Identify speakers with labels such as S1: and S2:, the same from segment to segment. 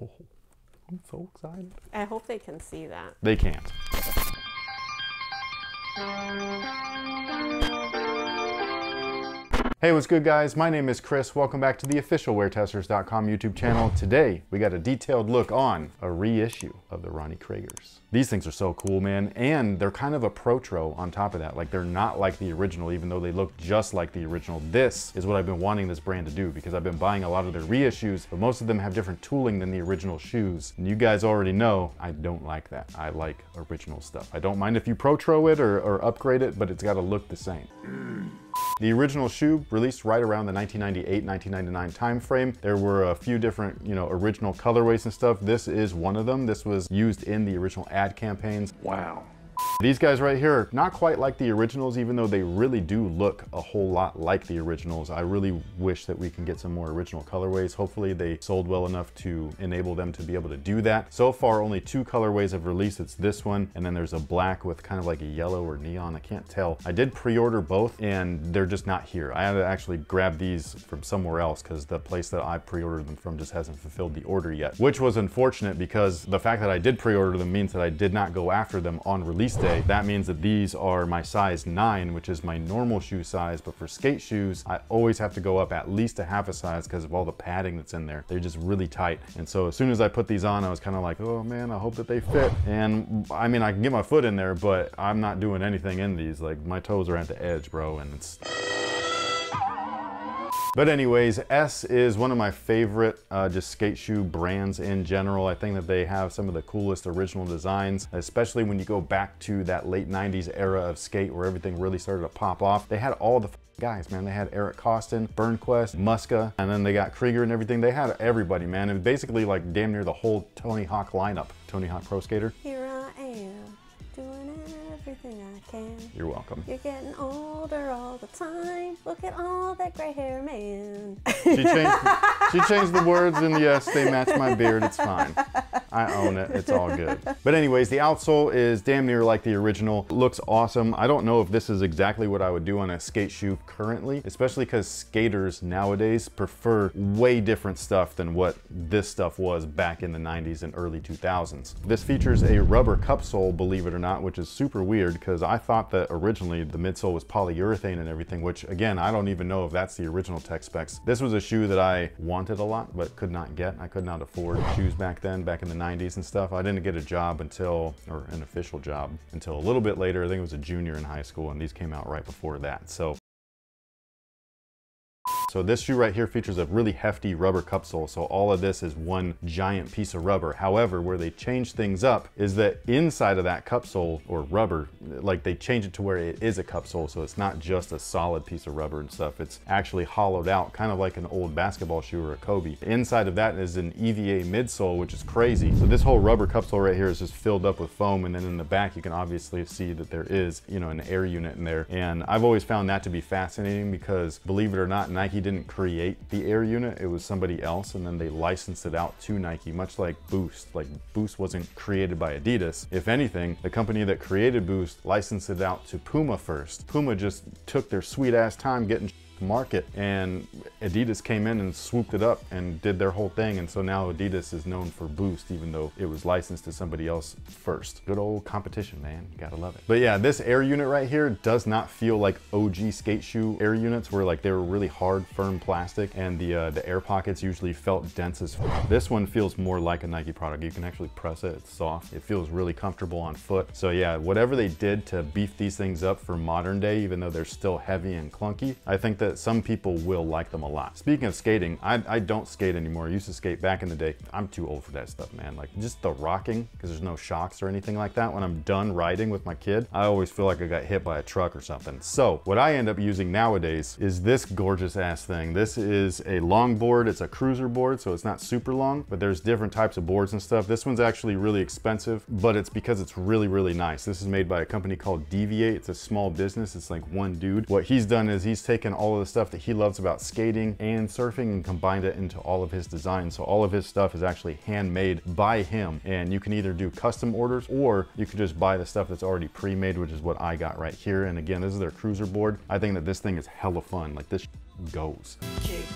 S1: Oh, I'm so excited.
S2: I hope they can see that.
S1: They can't. Hey, what's good guys? My name is Chris. Welcome back to the official WearTesters.com YouTube channel. Today, we got a detailed look on a reissue of the Ronnie Creagers. These things are so cool, man. And they're kind of a protro on top of that. Like they're not like the original, even though they look just like the original. This is what I've been wanting this brand to do because I've been buying a lot of their reissues, but most of them have different tooling than the original shoes. And you guys already know I don't like that. I like original stuff. I don't mind if you protro it or, or upgrade it, but it's got to look the same. Mm. The original shoe released right around the 1998-1999 time frame. There were a few different, you know, original colorways and stuff. This is one of them. This was used in the original ad campaigns. Wow. These guys right here, not quite like the originals, even though they really do look a whole lot like the originals. I really wish that we can get some more original colorways. Hopefully they sold well enough to enable them to be able to do that. So far, only two colorways have released. It's this one, and then there's a black with kind of like a yellow or neon. I can't tell. I did pre-order both, and they're just not here. I had to actually grab these from somewhere else because the place that I pre-ordered them from just hasn't fulfilled the order yet, which was unfortunate because the fact that I did pre-order them means that I did not go after them on release day That means that these are my size nine, which is my normal shoe size. But for skate shoes, I always have to go up at least a half a size because of all the padding that's in there. They're just really tight. And so as soon as I put these on, I was kind of like, oh man, I hope that they fit. And I mean, I can get my foot in there, but I'm not doing anything in these. Like my toes are at the edge, bro. And it's, but anyways, eS is one of my favorite uh, just skate shoe brands in general. I think that they have some of the coolest original designs, especially when you go back to that late 90s era of skate where everything really started to pop off. They had all the guys, man. They had Eric Koston, Burnquist, Muska, and then they got Creager and everything. They had everybody, man. It was basically like damn near the whole Tony Hawk lineup. Tony Hawk Pro Skater.
S2: I can.
S1: You're welcome.
S2: You're getting older all the time. Look at all that gray hair, man.
S1: She changed, she changed the words, and yes, they match my beard. It's fine. I own it. It's all good. But anyways, the outsole is damn near like the original. Looks awesome. I don't know if this is exactly what I would do on a skate shoe currently, especially because skaters nowadays prefer way different stuff than what this stuff was back in the 90s and early 2000s. This features a rubber cup sole, believe it or not, which is super weird because I thought that originally the midsole was polyurethane and everything, which again, I don't even know if that's the original tech specs. This was a shoe that I wanted a lot, but could not get. I could not afford shoes back then, back in the 90s and stuff. I didn't get a job until, or an official job, until a little bit later. I think it was a junior in high school and these came out right before that. So so this shoe right here features a really hefty rubber cupsole. So all of this is one giant piece of rubber. However, where they change things up is that inside of that cupsole or rubber, like they change it to where it is a cupsole. So it's not just a solid piece of rubber and stuff. It's actually hollowed out, kind of like an old basketball shoe or a Kobe. Inside of that is an EVA midsole, which is crazy. So this whole rubber cupsole right here is just filled up with foam. And then in the back, you can obviously see that there is, you know, an air unit in there. And I've always found that to be fascinating because believe it or not, Nike didn't create the air unit, it was somebody else and then they licensed it out to Nike, much like Boost. Like Boost wasn't created by Adidas. If anything, the company that created Boost licensed it out to Puma first. Puma just took their sweet ass time getting market and Adidas came in and swooped it up and did their whole thing and so now Adidas is known for Boost even though it was licensed to somebody else first. Good old competition man, you gotta love it. But yeah, this air unit right here does not feel like OG skate shoe air units where like they were really hard firm plastic and the uh, the air pockets usually felt dense as fuck. This one feels more like a Nike product. You can actually press it, it's soft. It feels really comfortable on foot. So yeah, whatever they did to beef these things up for modern day even though they're still heavy and clunky, I think that that some people will like them a lot. Speaking of skating, I, I don't skate anymore. I used to skate back in the day. I'm too old for that stuff, man. Like just the rocking, because there's no shocks or anything like that. When I'm done riding with my kid, I always feel like I got hit by a truck or something. So what I end up using nowadays is this gorgeous ass thing. This is a long board. It's a cruiser board, so it's not super long, but there's different types of boards and stuff. This one's actually really expensive, but it's because it's really, really nice. This is made by a company called Deviate. It's a small business. It's like one dude. What he's done is he's taken all of the stuff that he loves about skating and surfing and combined it into all of his designs. So all of his stuff is actually handmade by him. And you can either do custom orders or you can just buy the stuff that's already pre-made, which is what I got right here. And again, this is their cruiser board. I think that this thing is hella fun. Like this goes. Kick,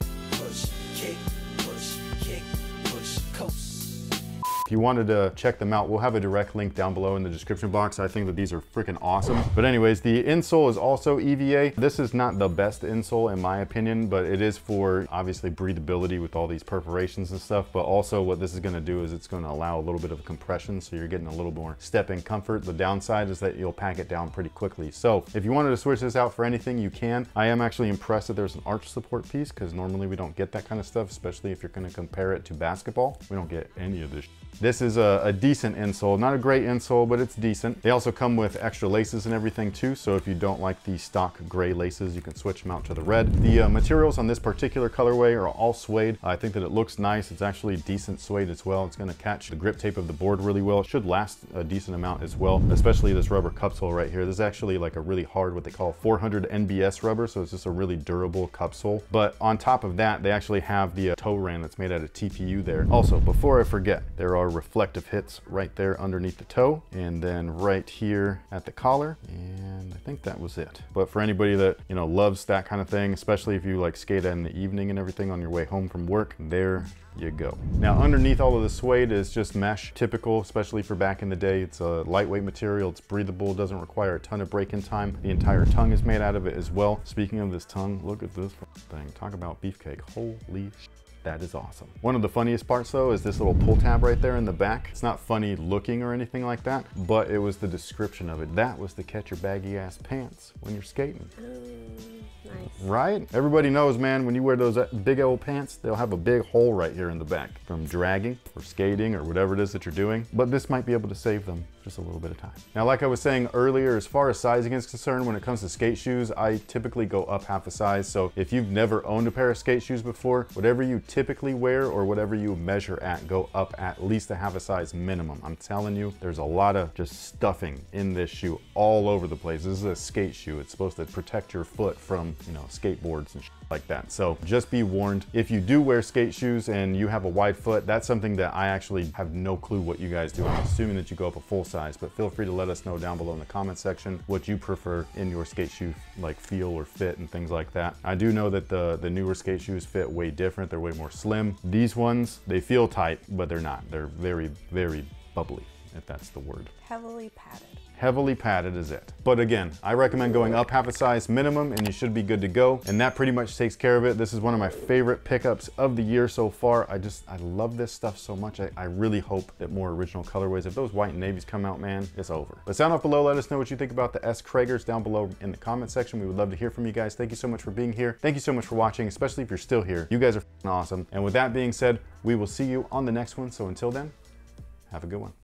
S1: If you wanted to check them out, we'll have a direct link down below in the description box. I think that these are freaking awesome. But anyways, the insole is also EVA. This is not the best insole in my opinion, but it is for obviously breathability with all these perforations and stuff. But also what this is gonna do is it's gonna allow a little bit of compression so you're getting a little more step in comfort. The downside is that you'll pack it down pretty quickly. So if you wanted to switch this out for anything, you can. I am actually impressed that there's an arch support piece because normally we don't get that kind of stuff, especially if you're gonna compare it to basketball. We don't get any of this. This is a, a, decent insole, not a great insole, but it's decent. They also come with extra laces and everything too, so if you don't like the stock gray laces, you can switch them out to the red. The uh, materials on this particular colorway are all suede. I think that it looks nice. It's actually decent suede as well. It's gonna catch the grip tape of the board really well. It should last a decent amount as well, especially this rubber cupsole right here. This is actually like a really hard, what they call 400 NBS rubber, so it's just a really durable cupsole. But on top of that, they actually have the uh, toe ram that's made out of TPU there. Also, before I forget, there are reflective hits right there underneath the toe and then right here at the collar. And I think that was it. But for anybody that, you know, loves that kind of thing, especially if you like skate in the evening and everything on your way home from work, there you go. Now underneath all of the suede is just mesh, typical, especially for back in the day. It's a lightweight material, it's breathable, doesn't require a ton of break-in time. The entire tongue is made out of it as well. Speaking of this tongue, look at this thing. Talk about beefcake, holy that is awesome. One of the funniest parts though is this little pull tab right there in the back. It's not funny looking or anything like that, but it was the description of it. That was to catch your baggy ass pants when you're skating.
S2: Oh.
S1: Right? Everybody knows, man, when you wear those uh, big old pants, they'll have a big hole right here in the back from dragging or skating or whatever it is that you're doing. But this might be able to save them just a little bit of time. Now, like I was saying earlier, as far as sizing is concerned, when it comes to skate shoes, I typically go up half a size. So if you've never owned a pair of skate shoes before, whatever you typically wear or whatever you measure at, go up at least a half a size minimum. I'm telling you, there's a lot of just stuffing in this shoe all over the place. This is a skate shoe. It's supposed to protect your foot from, you know, skateboards and like that. So just be warned. If you do wear skate shoes and you have a wide foot, that's something that I actually have no clue what you guys do. I'm assuming that you go up a full size, but feel free to let us know down below in the comment section what you prefer in your skate shoe like feel or fit and things like that. I do know that the, the newer skate shoes fit way different. They're way more slim. These ones, they feel tight, but they're not. They're very, very bubbly, if that's the word.
S2: Heavily padded
S1: heavily padded is it. But again, I recommend going up half a size minimum and you should be good to go. And that pretty much takes care of it. This is one of my favorite pickups of the year so far. I just, I love this stuff so much. I, I really hope that more original colorways, if those white and navies come out, man, it's over. But sound off below, let us know what you think about the eS. Creagers down below in the comment section. We would love to hear from you guys. Thank you so much for being here. Thank you so much for watching, especially if you're still here. You guys are awesome. And with that being said, we will see you on the next one. So until then, have a good one.